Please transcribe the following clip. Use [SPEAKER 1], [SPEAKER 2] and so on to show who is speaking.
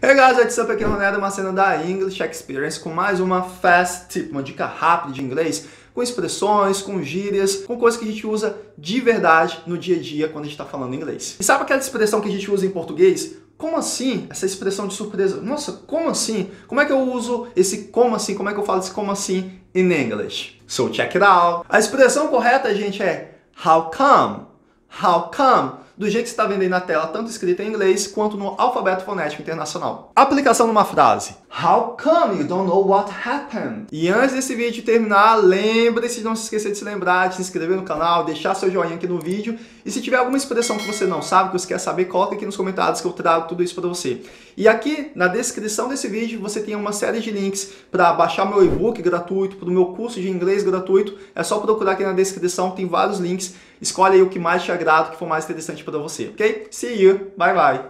[SPEAKER 1] Hey guys, what's up? Aqui é o uma cena da English Experience com mais uma fast tip, uma dica rápida de inglês, com expressões, com gírias, com coisas que a gente usa de verdade no dia a dia quando a gente está falando inglês. E sabe aquela expressão que a gente usa em português? Como assim? Essa expressão de surpresa. Nossa, como assim? Como é que eu uso esse como assim? Como é que eu falo esse como assim in English? So check it out. A expressão correta, gente, é how come? How come? do jeito que está vendo aí na tela, tanto escrita em inglês quanto no alfabeto fonético internacional. Aplicação numa frase. How come you don't know what happened? E antes desse vídeo terminar, lembre-se de não se esquecer de se lembrar, de se inscrever no canal, deixar seu joinha aqui no vídeo. E se tiver alguma expressão que você não sabe, que você quer saber, coloca aqui nos comentários que eu trago tudo isso para você. E aqui na descrição desse vídeo você tem uma série de links para baixar meu e-book gratuito, para o meu curso de inglês gratuito. É só procurar aqui na descrição, tem vários links. Escolhe aí o que mais te agrada, o que for mais interessante para você, ok? See you, bye bye!